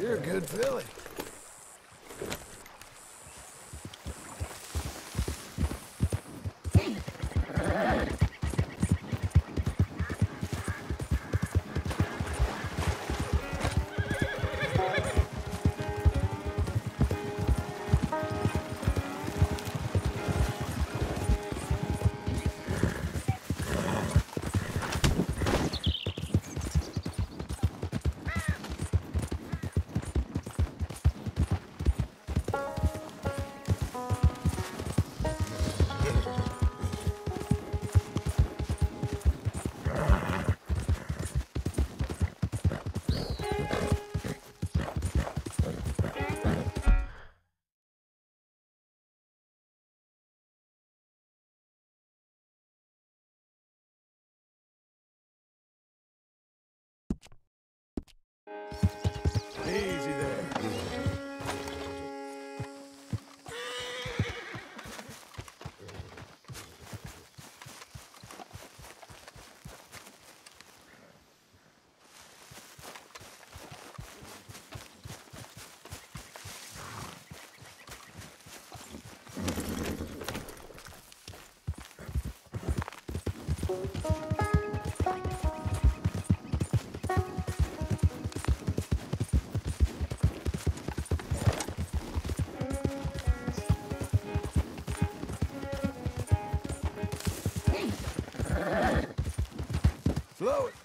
You're a good filly. Slow it.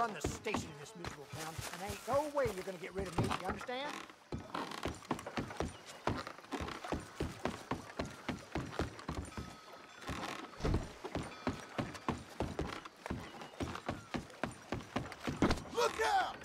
Run the station in this miserable town, and ain't no way you're gonna get rid of me, you understand? Look out!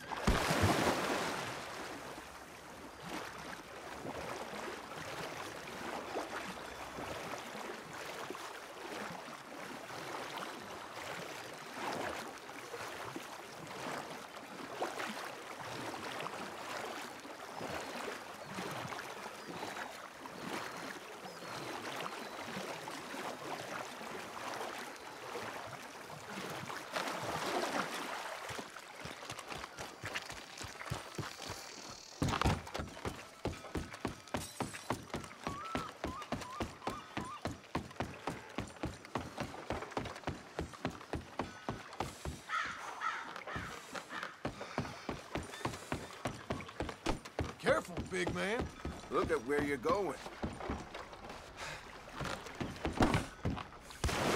Careful, big man. Look at where you're going. You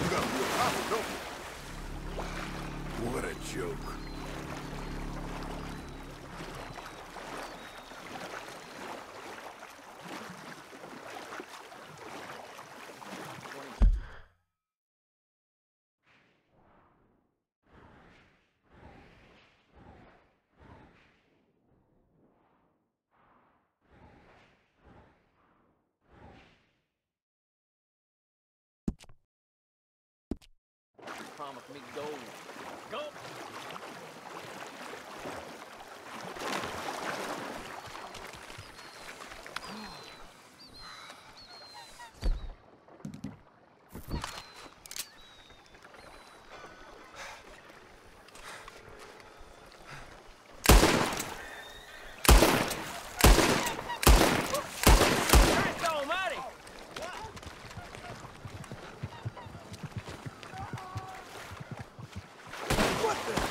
got a real problem, don't you? What a joke. Promise me gold. Go. Christ almighty! What the?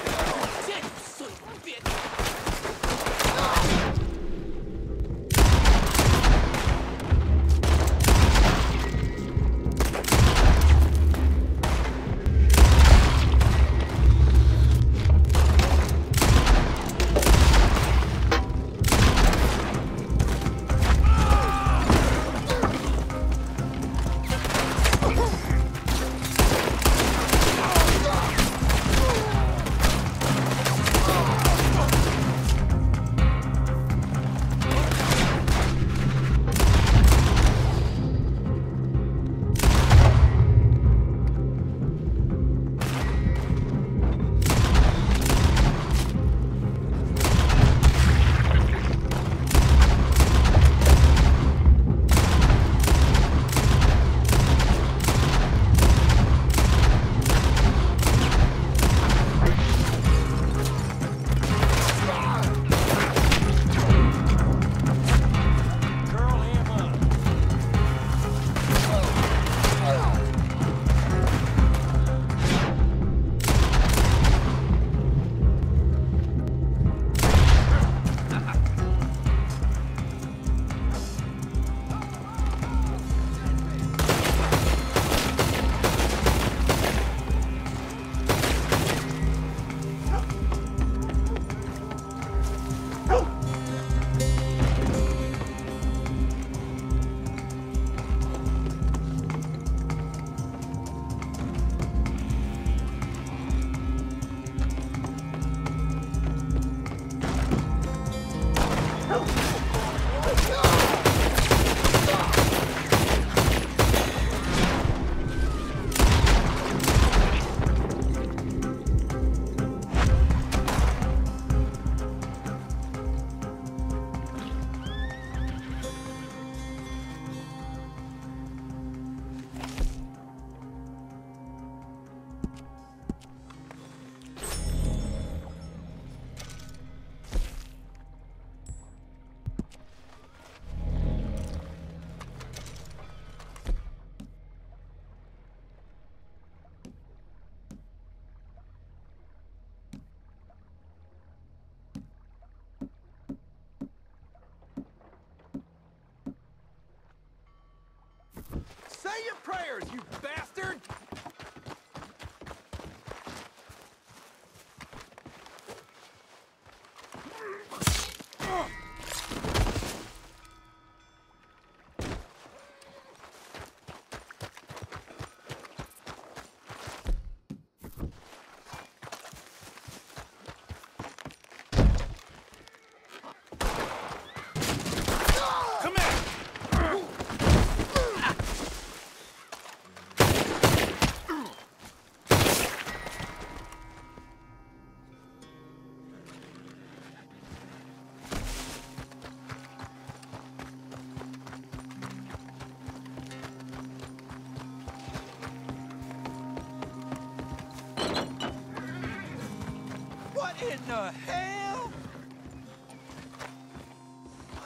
The hell?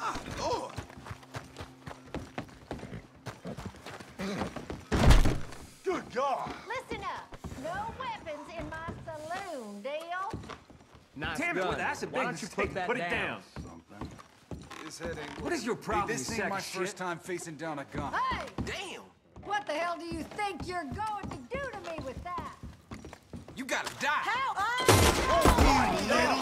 My lord! Good God! Listen up. No weapons in my saloon, deal? Nice Damn it, gun. well, that's a Why big don't you mistake. put that Put it down? down. Something. His What is your Hey, problem, this you ain't my of first time facing down a gun. Hey! Damn! What the hell do you think you're going Oh, Little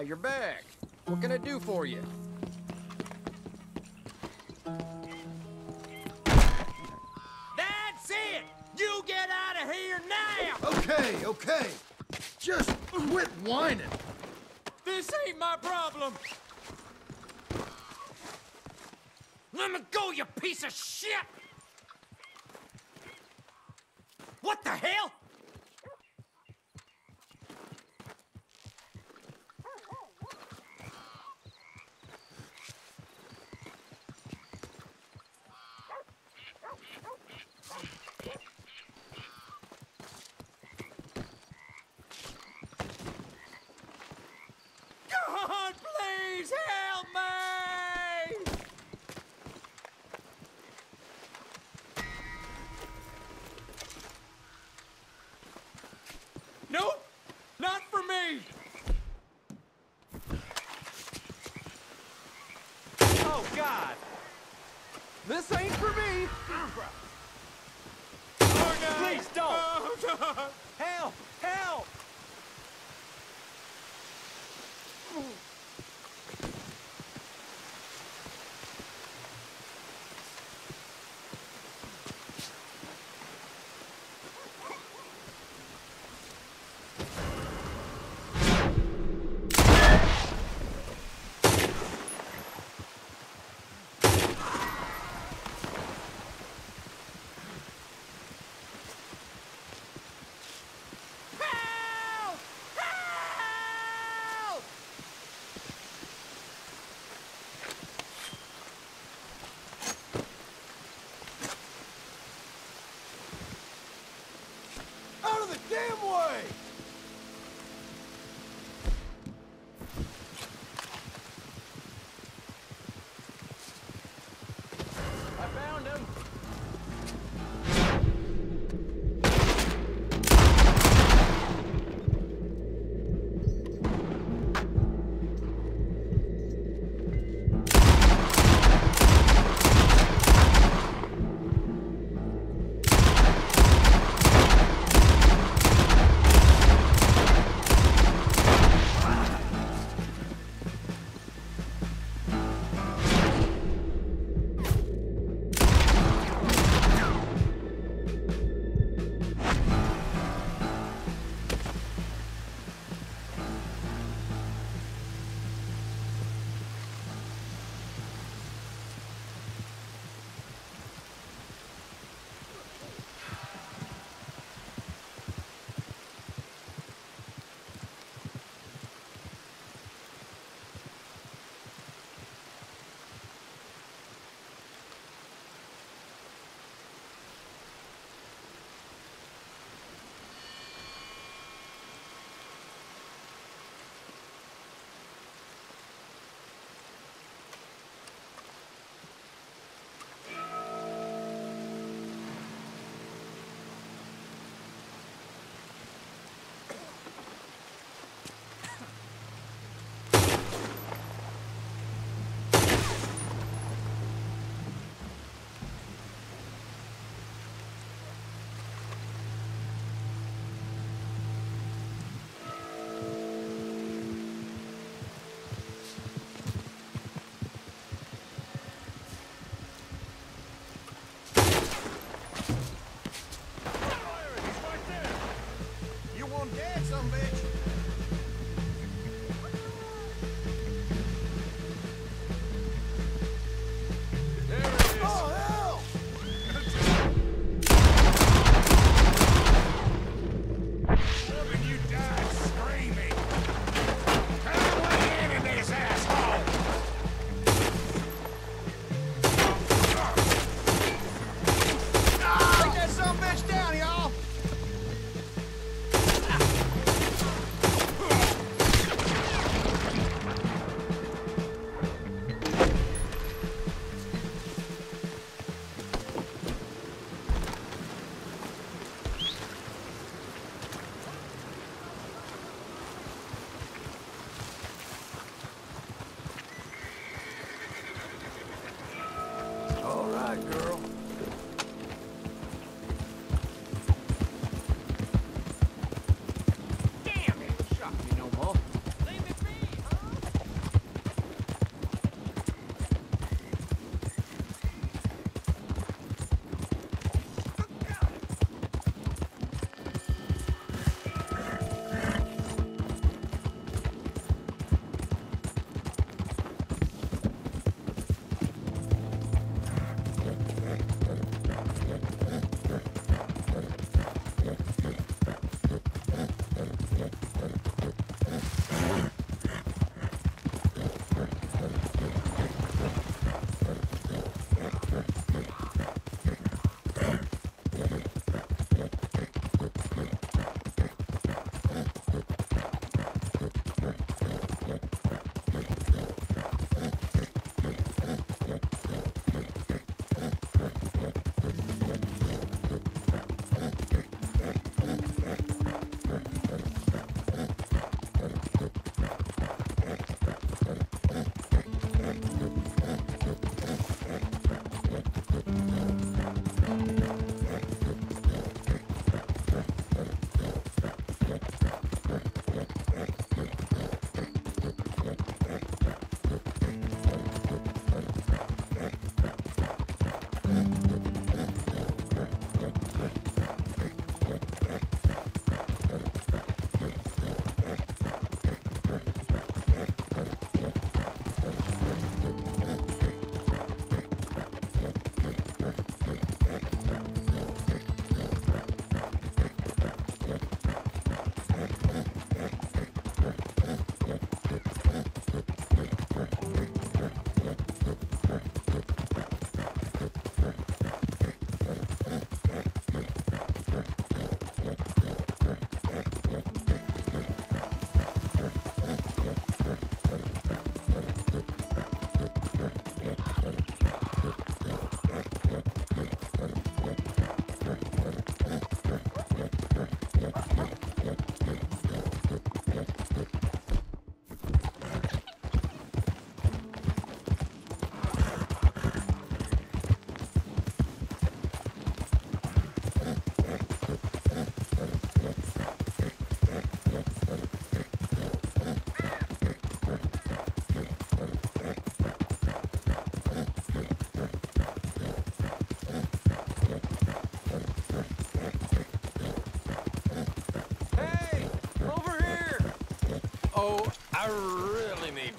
Ah, you're back. What can I do for you? That's it! You get out of here now! Okay, okay. Just quit whining. damn way!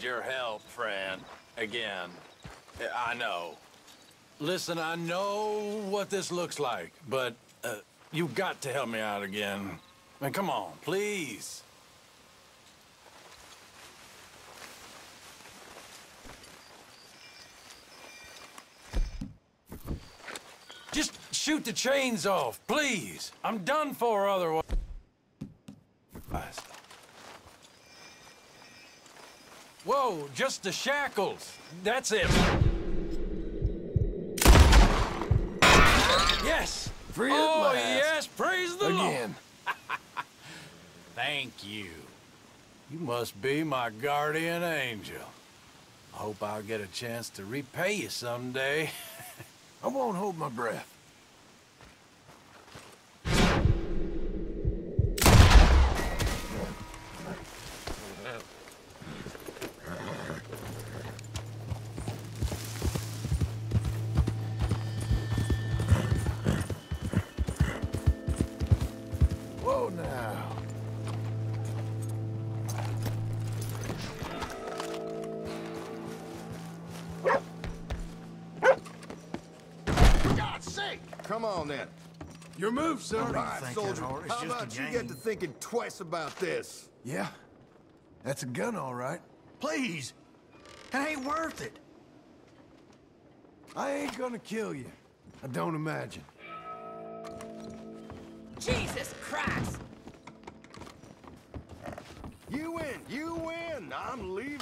Your help, friend. Again. I know. Listen, I know what this looks like, but uh, you've got to help me out again. I mean, come on, please. Just shoot the chains off, please. I'm done for otherwise. Whoa, just the shackles. That's it. Yes! Free oh, yes, praise the Again. Lord. Thank you. You must be my guardian angel. I hope I'll get a chance to repay you someday. I won't hold my breath. Your move, sir. All right, soldier. How about you get to thinking twice about this? Yeah, that's a gun, all right. Please. It ain't worth it. I ain't gonna kill you. I don't imagine. Jesus Christ! You win. You win. I'm leaving.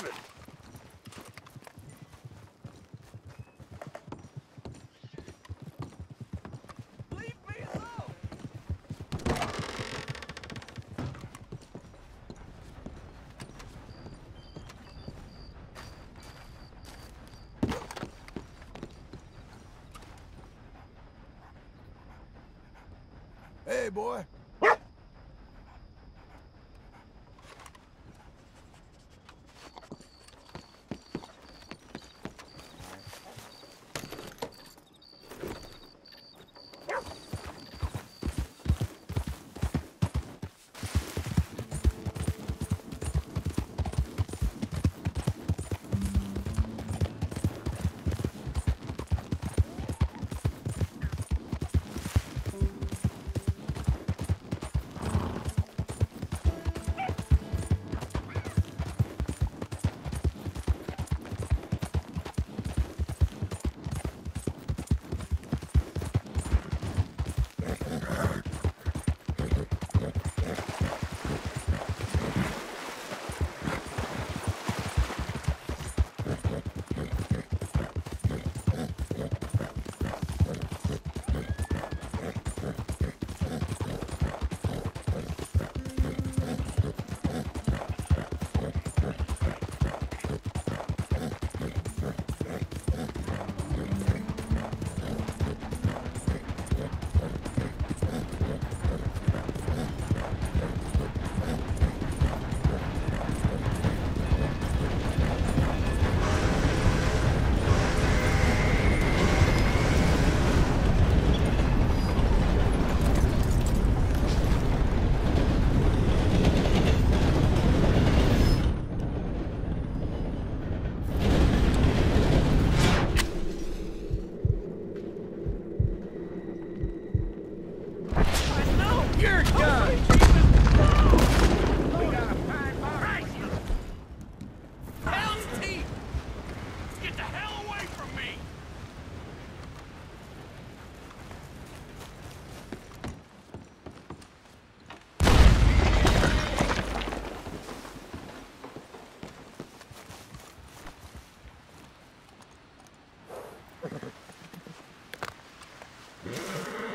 Boy.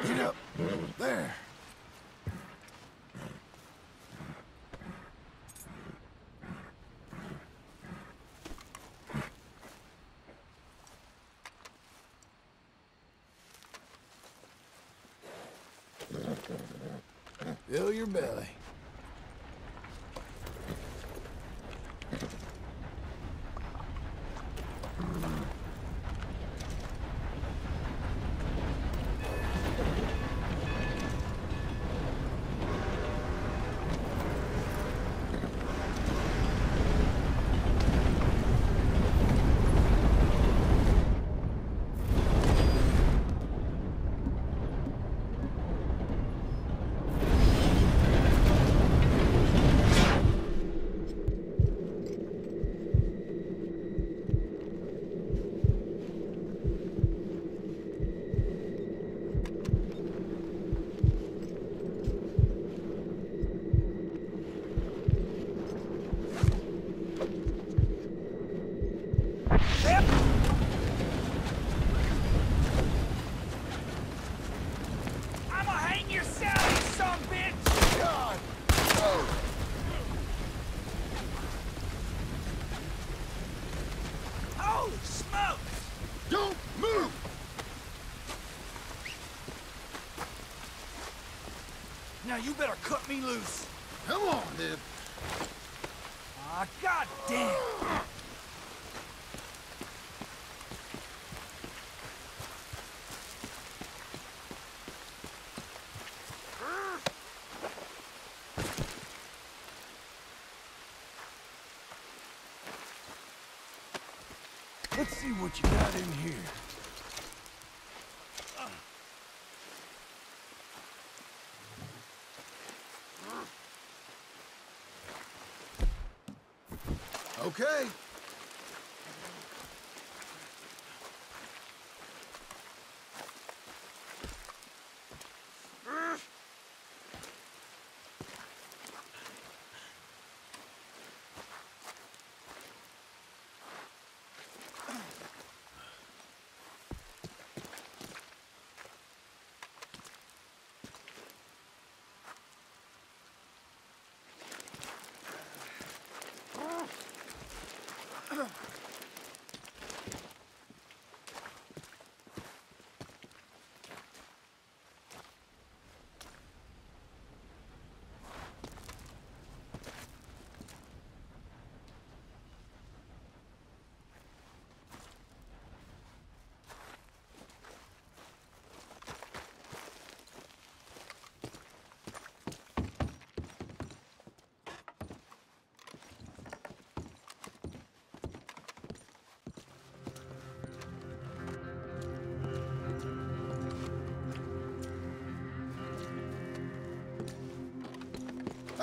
Get up. There. Fill your belly. Now you better cut me loose. Come on, Nip. Ah, god damn. Let's see what you got in here.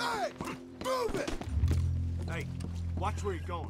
Hey! Move it! Hey, watch where you're going.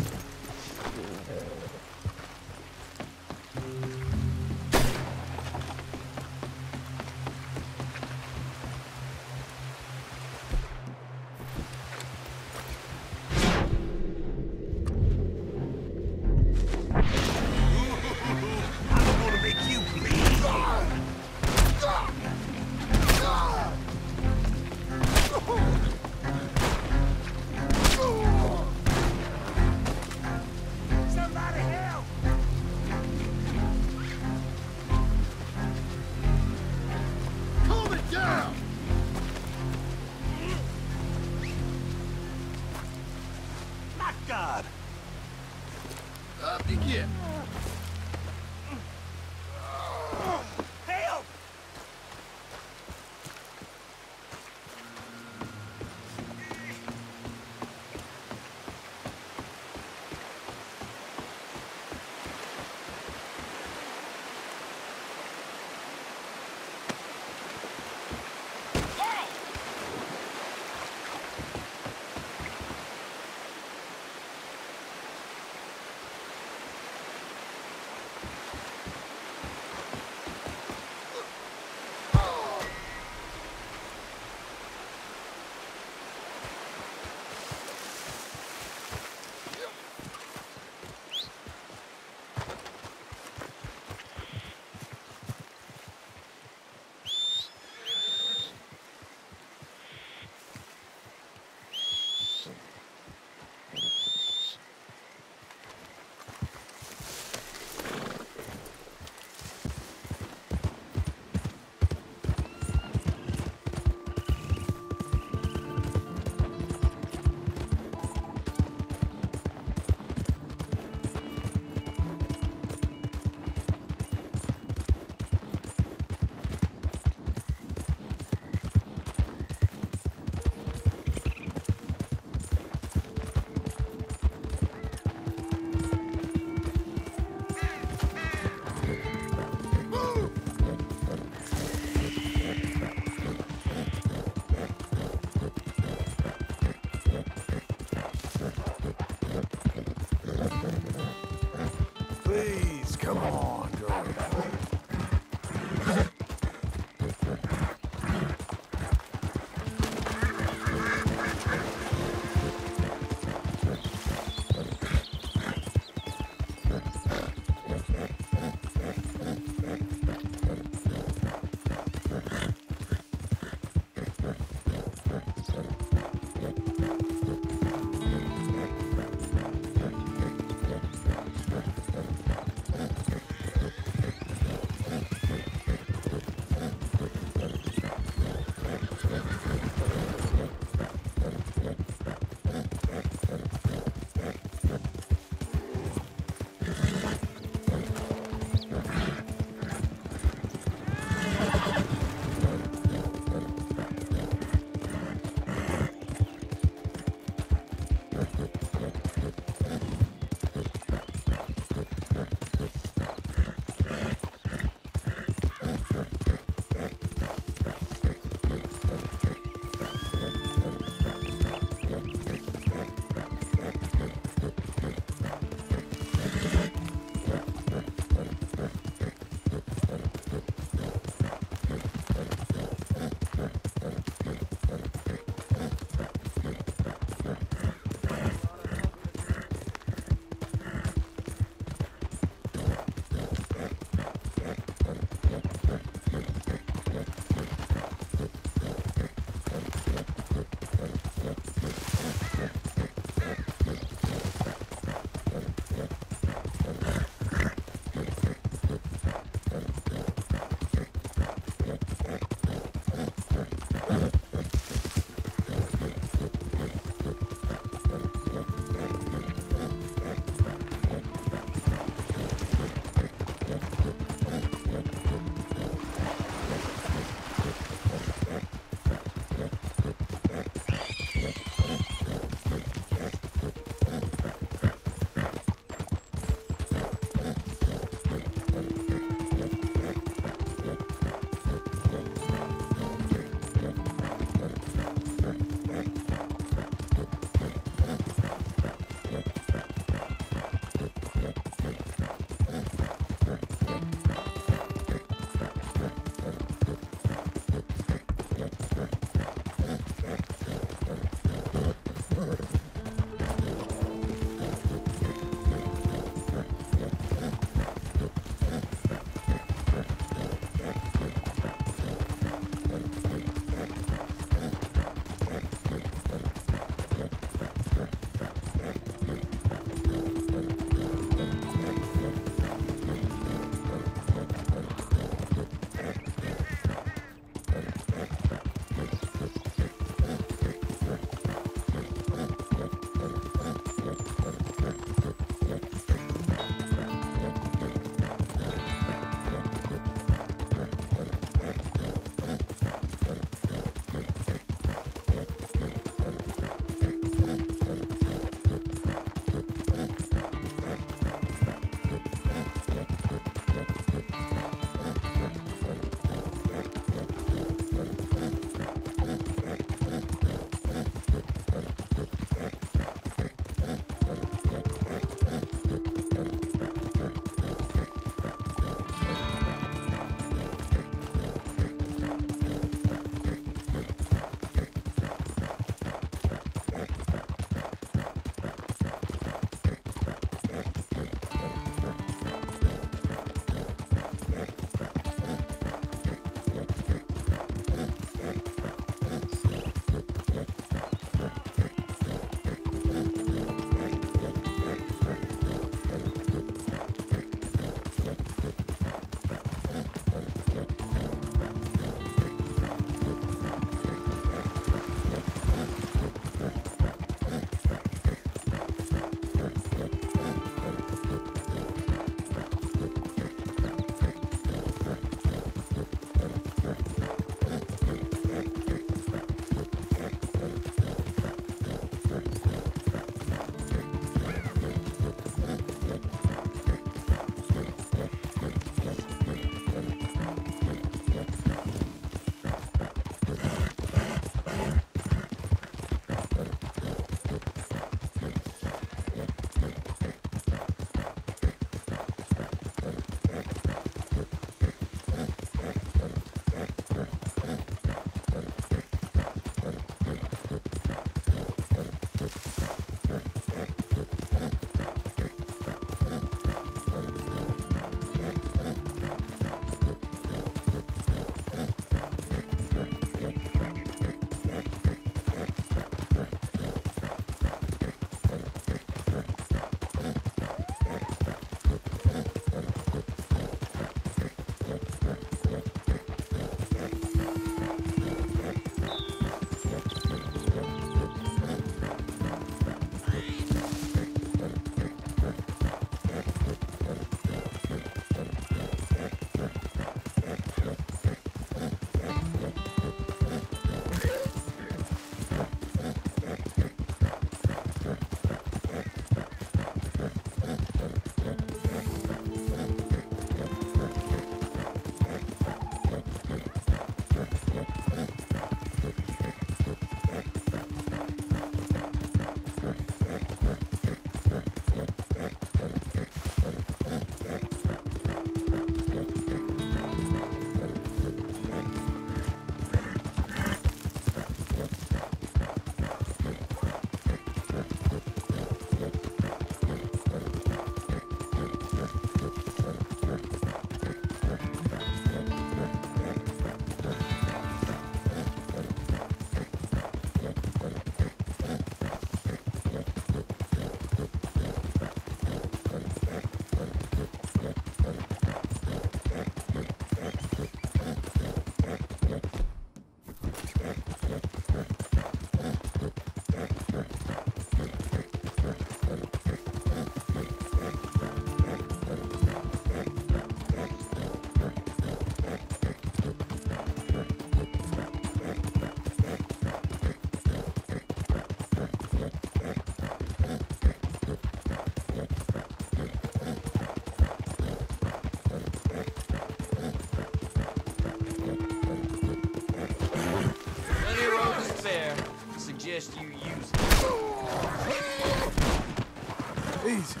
Easy.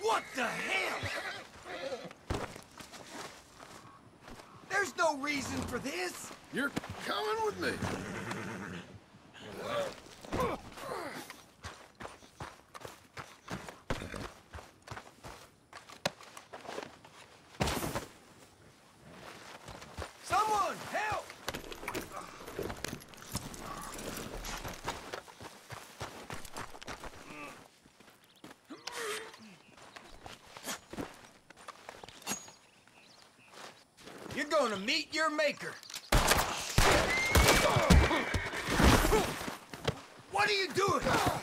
What the hell? There's no reason for this. You're coming with me. Someone, help! You're gonna meet your maker. What are you doing?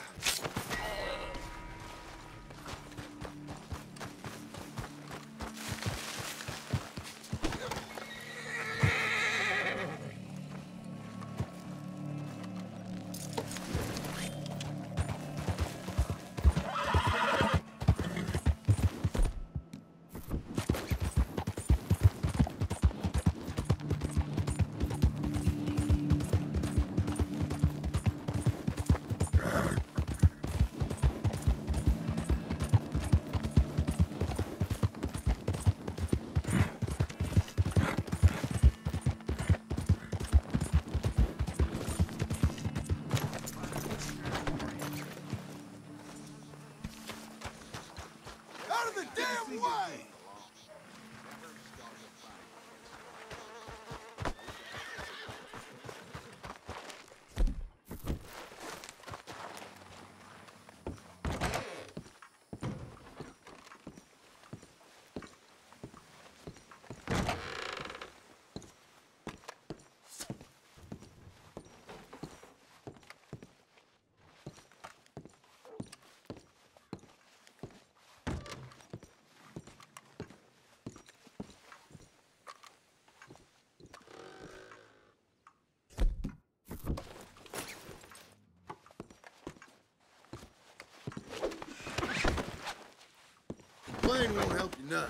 Plane won't help you none.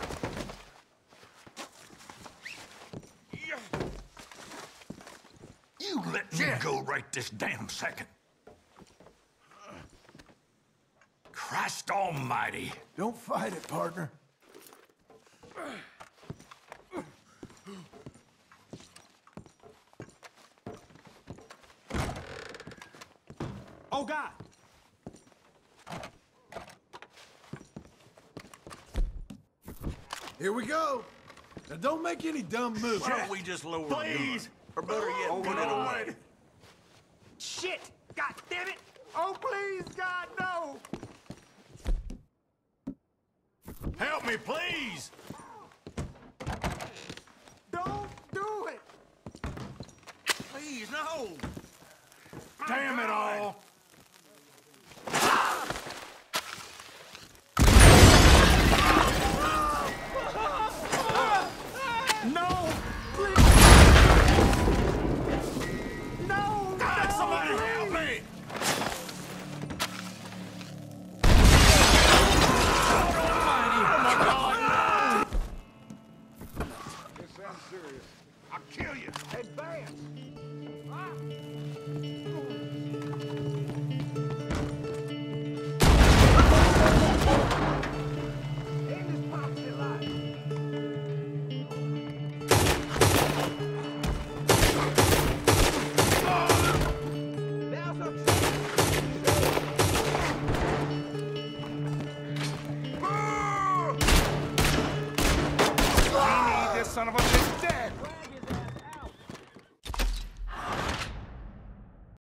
You let me go right this damn second. Christ almighty. Don't fight it, partner. Oh, God! Here we go. Now don't make any dumb moves. Why don't we just lower the gun? Please! Or better yet, put it away. Shit! God damn it! Oh, please, God, no! Help me, please! Don't do it! Please, no! Damn it all!